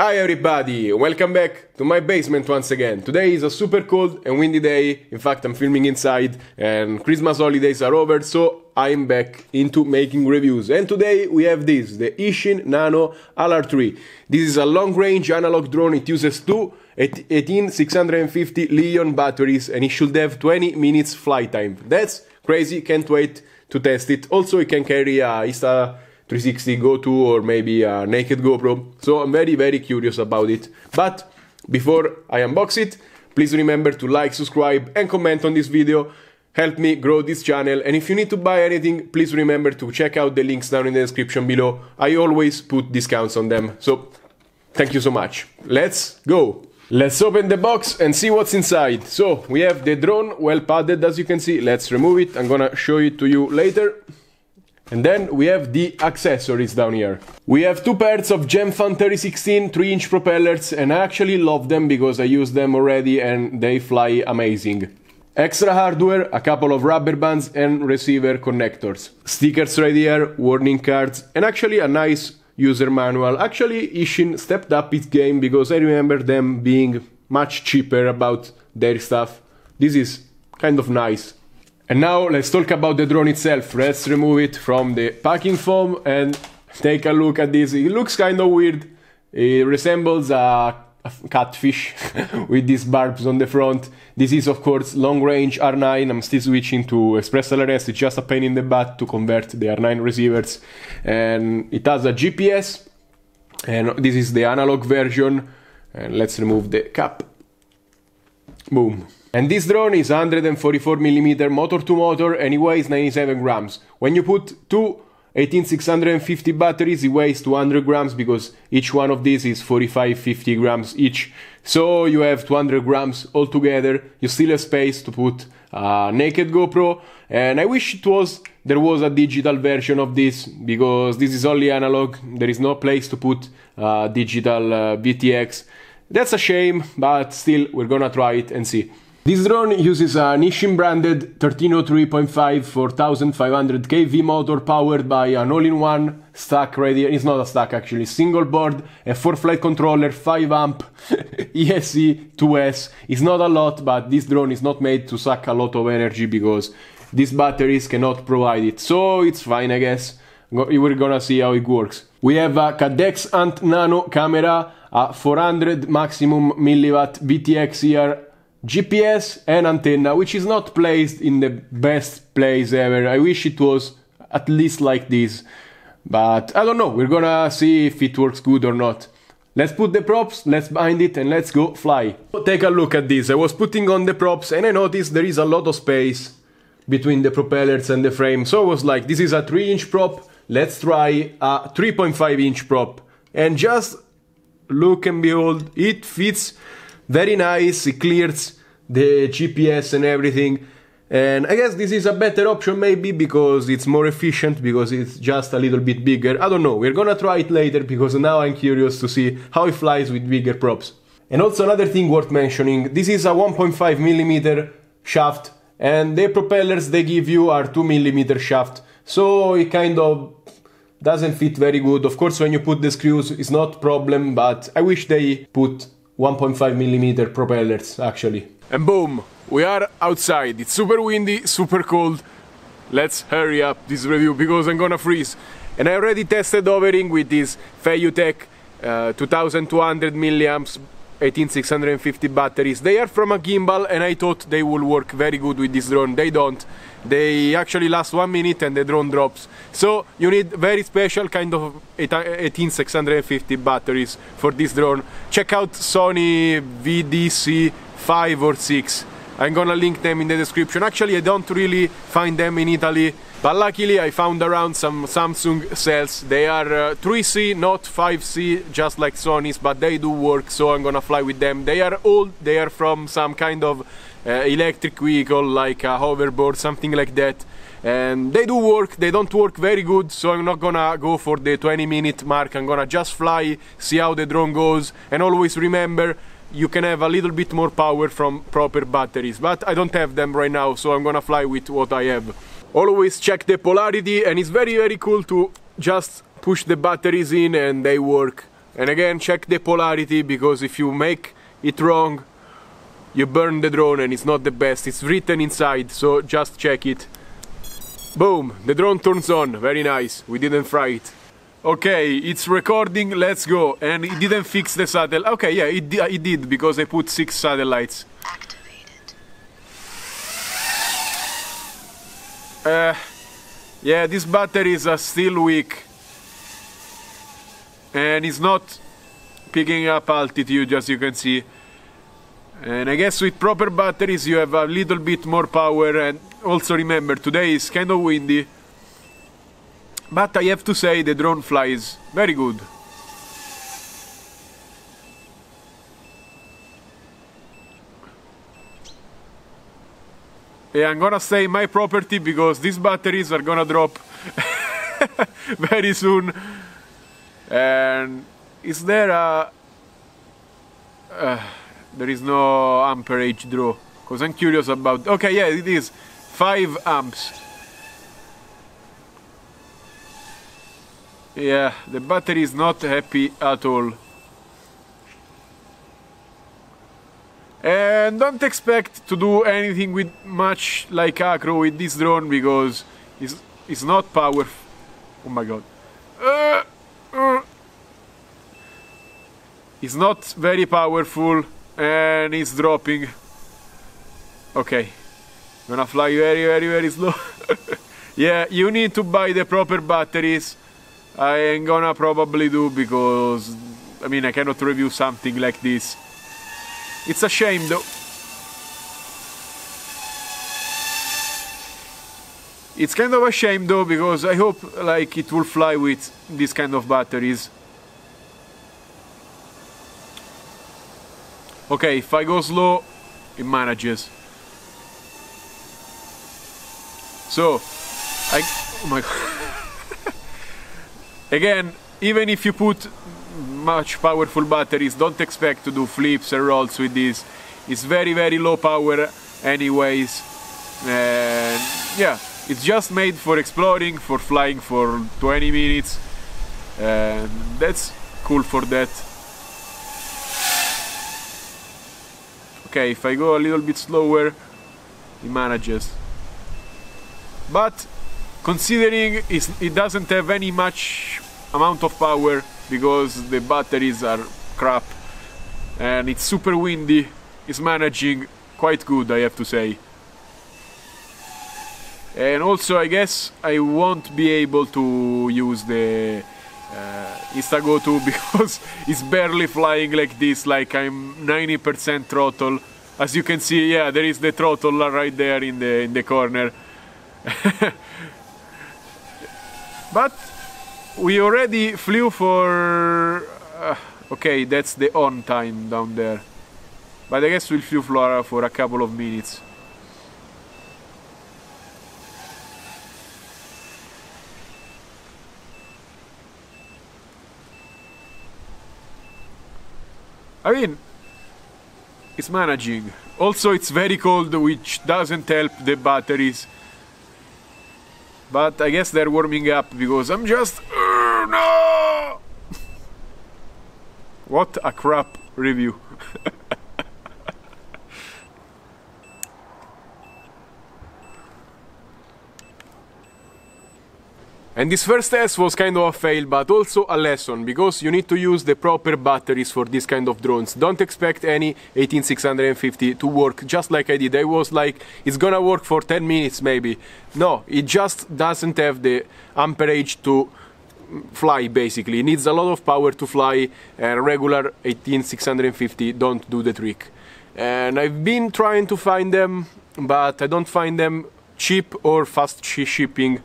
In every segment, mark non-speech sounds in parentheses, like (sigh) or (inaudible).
Hi everybody, welcome back to my basement once again. Today is a super cold and windy day. In fact, I'm filming inside and Christmas holidays are over, so I'm back into making reviews. And today we have this, the Eachine Nano LR3. This is a long-range analog drone. It uses two 18650 Li-ion batteries and it should have 20 minutes flight time. That's crazy, can't wait to test it. Also, it can carry uh, a Insta 360 Go 2 or maybe a naked GoPro. So I'm very very curious about it. But before I unbox it, please remember to like, subscribe and comment on this video. Help me grow this channel and if you need to buy anything, please remember to check out the links down in the description below. I always put discounts on them. So thank you so much. Let's go! Let's open the box and see what's inside. So, we have the drone well padded as you can see. Let's remove it. I'm gonna show it to you later. And then we have the accessories down here. We have two pairs of Gemfan 3016 3-inch propellers and I actually love them because I use them already and they fly amazing. Extra hardware, a couple of rubber bands and receiver connectors. Stickers right here, warning cards and actually a nice user manual. Actually Eachine stepped up its game because I remember them being much cheaper about their stuff. This is kind of nice. And now let's talk about the drone itself. Let's remove it from the packing foam and take a look at this. It looks kind of weird. It resembles a, catfish (laughs) with these barbs on the front. This is of course long range R9. I'm still switching to Express LRS. It's just a pain in the butt to convert the R9 receivers. And it has a GPS. And this is the analog version. And let's remove the cap. Boom. And this drone is 144mm motor to motor and it weighs 97 grams. When you put two 18650 batteries, it weighs 200 grams because each one of these is 45-50 grams each. So you have 200 grams altogether. You still have space to put a naked GoPro. And I wish it was there was a digital version of this because this is only analog. There is no place to put a digital uh, VTX. That's a shame, but still we're gonna try it and see. This drone uses a Eachine branded 1303.5 4500 kV motor powered by an all-in-one stack radio. It's not a stack actually, single board, a 4 flight controller, 5 amp, (laughs) ESC 2S. It's not a lot, but this drone is not made to suck a lot of energy because these batteries cannot provide it. So it's fine, I guess. We're gonna see how it works. We have a Caddx Ant Nano camera, a 400 maximum milliwatt VTX here GPS and antenna, which is not placed in the best place ever. I wish it was at least like this. But I don't know, we're gonna see if it works good or not. Let's put the props, let's bind it and let's go fly. Take a look at this. I was putting on the props and I noticed there is a lot of space between the propellers and the frame. So I was like, this is a 3 inch prop, let's try a 3.5 inch prop. And just look and behold, it fits very nice, it clears the GPS and everything. And I guess this is a better option maybe because it's more efficient, because it's just a little bit bigger. I don't know, we're gonna try it later because now I'm curious to see how it flies with bigger props. And also another thing worth mentioning, this is a 1.5 millimeter shaft and the propellers they give you are 2 millimeter shaft. So it kind of doesn't fit very good. Of course when you put the screws it's not problem, but I wish they put 1.5 millimeter propellers actually. And boom, we are outside. It's super windy, super cold. Let's hurry up this review because I'm gonna freeze. And I already tested overing with this Feiyutech uh, 2200 milliamps 18650 batteries. They are from a gimbal and I thought they will work very good with this drone. They don't. They actually last one minute and the drone drops. So you need very special kind of 18650 batteries for this drone. Check out Sony VTC 5 or 6. I'm gonna link them in the description. Actually, I don't really find them in Italy, but luckily I found around some Samsung cells. They are uh, 3C, not 5C, just like Sony's, but they do work, so I'm gonna fly with them. They are old, they are from some kind of uh, electric vehicle, like a hoverboard, something like that. And they do work, they don't work very good, so I'm not gonna go for the 20 minute mark. I'm gonna just fly, see how the drone goes, and always remember you can have a little bit more power from proper batteries but I don't have them right now so I'm gonna fly with what I have always check the polarity and it's very very cool to just push the batteries in and they work And again, check the polarity because if you make it wrong, you burn the drone and it's not the best. It's written inside, so just check it. Boom, the drone turns on, very nice, we didn't fry it. Okay, it's recording, let's go. And it didn't fix the satellite. Okay, yeah, it, it did because I put six satellites. Activated. Uh, yeah, these batteries are still weak. And it's not picking up altitude as you can see. And I guess with proper batteries you have a little bit more power and also remember today is kind of windy. But I have to say the drone flies very good. Yeah, I'm gonna stay my property because these batteries are gonna drop (laughs) very soon. And is there a... Uh, there is no amperage draw. Because I'm curious about... Okay, yeah, it is. 5 amps. Yeah, the battery is not happy at all. And don't expect to do anything with much like acro with this drone because it's, it's not powerful. Oh my god. Uh, uh. It's not very powerful and it's dropping. Okay. Gonna fly very, very, very slow. (laughs) yeah, you need to buy the proper batteries. I am gonna probably do because I mean I cannot review something like this. It's a shame though. It's kind of a shame though because I hope like it will fly with this kind of batteries. Okay, if I go slow, it manages. So, I... Oh my (laughs) god. Again, even if you put much powerful batteries, don't expect to do flips and rolls with this. It's very, very low power anyways. And yeah, it's just made for exploring, for flying for 20 minutes. And that's cool for that. Okay, if I go a little bit slower, it manages. But considering it doesn't have any much amount of power because the batteries are crap and it's super windy, it's managing quite good I have to say. And also I guess I won't be able to use the uh, Instago 2 (laughs) because it's barely flying like this, like I'm 90% throttle. As you can see, yeah, there is the throttle right there in the in the corner. (laughs) but we already flew for... Uh, okay, that's the on time down there. But I guess we'll flew Flora for a couple of minutes. I mean, it's managing. Also, it's very cold, which doesn't help the batteries. But I guess they're warming up because I'm just... Uh, no! (laughs) what a crap review. (laughs) And this first test was kind of a fail, but also a lesson, because you need to use the proper batteries for this kind of drones. Don't expect any 18650 to work just like I did. I was like, it's gonna work for 10 minutes maybe. No, it just doesn't have the amperage to fly basically. It needs a lot of power to fly, and regular 18650 don't do the trick. And I've been trying to find them, but I don't find them cheap or fast shipping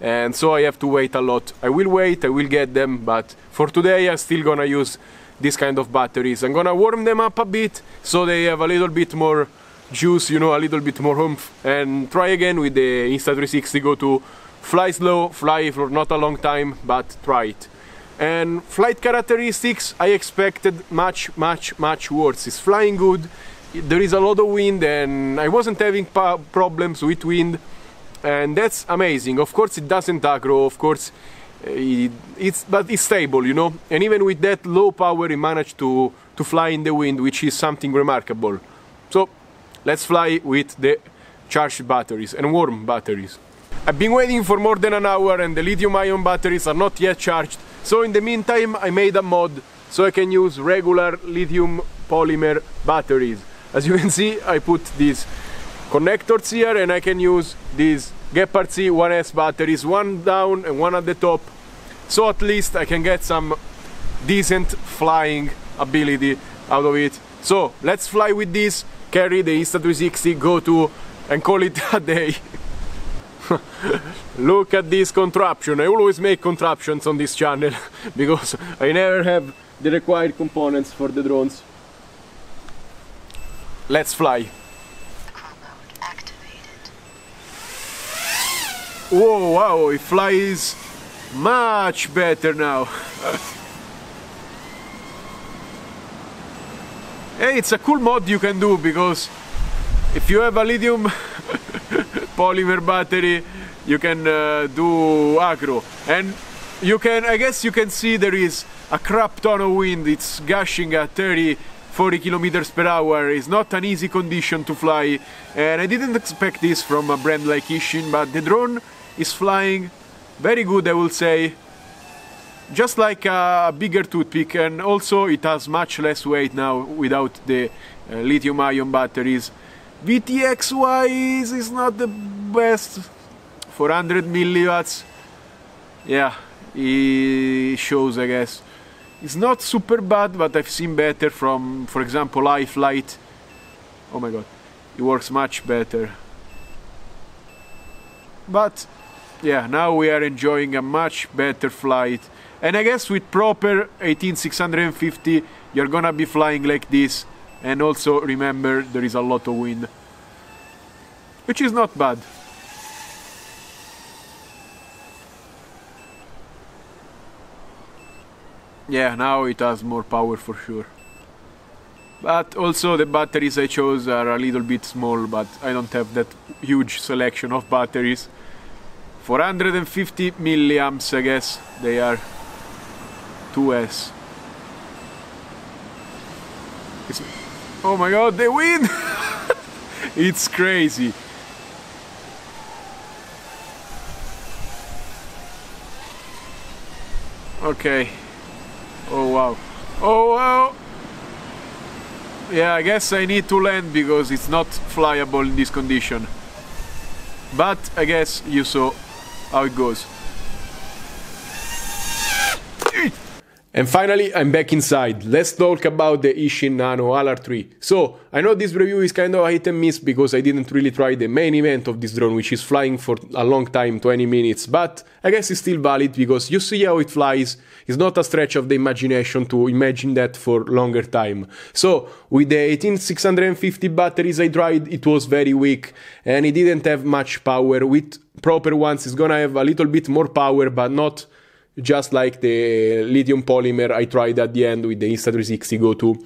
and so I have to wait a lot. I will wait, I will get them, but for today I'm still gonna use this kind of batteries. I'm gonna warm them up a bit so they have a little bit more juice, you know, a little bit more oomph, and try again with the Insta360 Go to fly slow, fly for not a long time, but try it. And flight characteristics, I expected much, much, much worse. It's flying good, there is a lot of wind, and I wasn't having problems with wind and that's amazing of course it doesn't acro of course eh, it's but it's stable, you know. And even with that low power, he managed to to fly in the wind, which is something remarkable. So let's fly with the charged batteries and warm batteries. I've been waiting for more than an hour and the lithium ion batteries are not yet charged. So in the meantime, I made a mod so I can use regular lithium polymer batteries. As you can see, I put these connectors here and I can use these Gepard C 1S batteries, one down and one at the top. So at least I can get some decent flying ability out of it. So let's fly with this, carry the Insta360 Go 2 and call it a day. (laughs) Look at this contraption. I always make contraptions on this channel (laughs) because I never have the required components for the drones. Let's fly. Whoa, wow, it flies much better now. (laughs) hey, it's a cool mod you can do because if you have a lithium (laughs) polymer battery, you can uh, do acro. And you can, I guess you can see there is a crap ton of wind. It's gushing at 30 40 kilometers per hour is not an easy condition to fly and I didn't expect this from a brand like Eachine but the drone is flying. Very good I will say. Just like a bigger toothpick and also it has much less weight now without the uh, lithium ion batteries VTX wise is not the best. 400 milliwatts. Yeah it shows I guess. It's not super bad, but I've seen better from, for example, iFlight. Oh my god, it works much better. But yeah, now we are enjoying a much better flight. And I guess with proper 18650, you're gonna be flying like this. And also remember, there is a lot of wind. Which is not bad. yeah now it has more power for sure but also the batteries I chose are a little bit small but I don't have that huge selection of batteries 450 milliamps I guess they are 2S it's, oh my god they win (laughs) it's crazy okay Oh wow. Oh wow. Yeah, I guess I need to land because it's not flyable in this condition. But I guess you saw how it goes. And finally, I'm back inside. Let's talk about the Eachine Nano LR3. So, I know this review is kind of a hit and miss because I didn't really try the main event of this drone, which is flying for a long time, 20 minutes, but I guess it's still valid because you see how it flies. It's not a stretch of the imagination to imagine that for longer time. So, with the 18650 batteries I tried, it was very weak and it didn't have much power. With proper ones, it's gonna have a little bit more power, but not just like the lithium polymer I tried at the end with the Insta360 Go 2.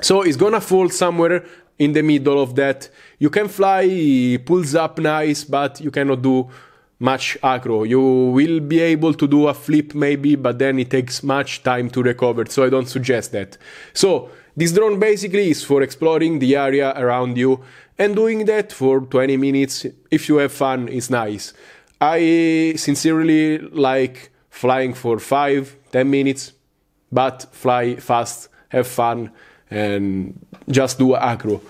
So it's gonna fall somewhere in the middle of that. You can fly, pulls up nice, but you cannot do much acro. You will be able to do a flip maybe, but then it takes much time to recover, so I don't suggest that. So this drone basically is for exploring the area around you and doing that for 20 minutes. If you have fun, it's nice. I sincerely like flying for five, ten minutes, but fly fast, have fun, and just do acro.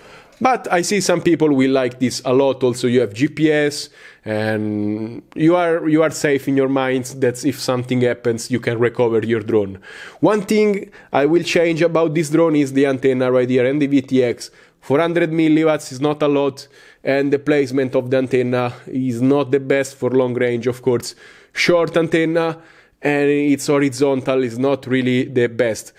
But I see some people will like this a lot. Also, you have GPS, and you are you are safe in your mind that if something happens, you can recover your drone. One thing I will change about this drone is the antenna right here and the VTX. 400 milliwatts is not a lot, and the placement of the antenna is not the best for long range. Of course, short antenna and it's horizontal is not really the best.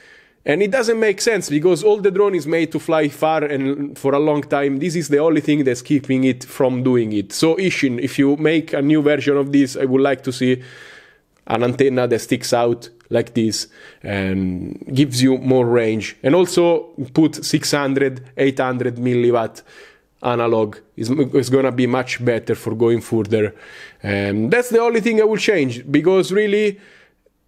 And it doesn't make sense because all the drone is made to fly far and for a long time. This is the only thing that's keeping it from doing it. So Eachine, if you make a new version of this, I would like to see an antenna that sticks out like this and gives you more range. And also put 600, 800 milliwatt analog is, is gonna be much better for going further. And that's the only thing I will change because really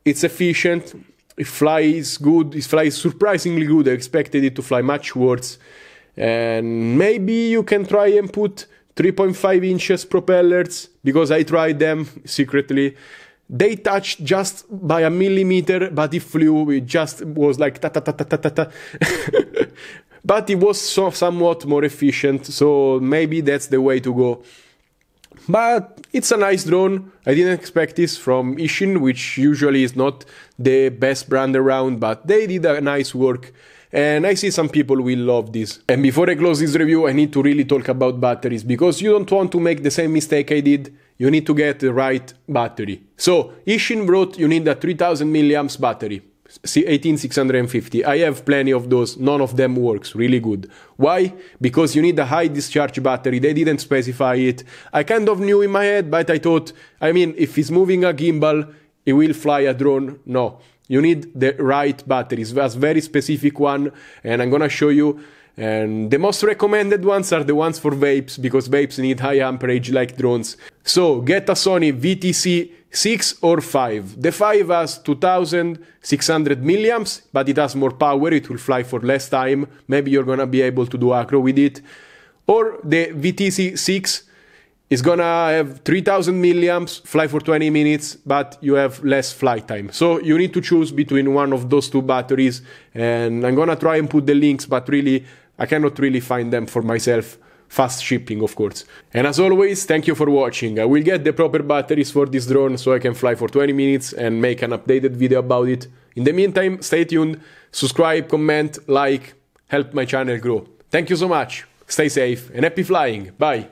it's efficient. It flies good. It flies surprisingly good. I expected it to fly much worse. And maybe you can try and put 3.5 inches propellers because I tried them secretly. They touched just by a millimeter, but it flew. It just was like ta ta ta ta ta ta. (laughs) but it was so, somewhat more efficient, so maybe that's the way to go. But it's a nice drone. I didn't expect this from Eachine, which usually is not the best brand around, but they did a nice work. And I see some people will love this. And before I close this review, I need to really talk about batteries because you don't want to make the same mistake I did. You need to get the right battery. So, Eachine brought you need a 3000 milliamps battery. 18650. I have plenty of those. None of them works really good. Why? Because you need a high discharge battery. They didn't specify it. I kind of knew in my head, but I thought, I mean, if it's moving a gimbal, it will fly a drone. No. You need the right batteries. That's very specific one, and I'm gonna show you. And the most recommended ones are the ones for vapes because vapes need high amperage like drones. So get a Sony VTC 6 or 5. The 5 has 2600 milliamps, but it has more power, it will fly for less time. Maybe you're gonna be able to do acro with it. Or the VTC 6 is gonna have 3000 milliamps, fly for 20 minutes, but you have less flight time. So you need to choose between one of those two batteries, and I'm gonna try and put the links, but really, I cannot really find them for myself fast shipping of course. And as always, thank you for watching. I will get the proper batteries for this drone so I can fly for 20 minutes and make an updated video about it. In the meantime, stay tuned, subscribe, comment, like, help my channel grow. Thank you so much, stay safe and happy flying, bye!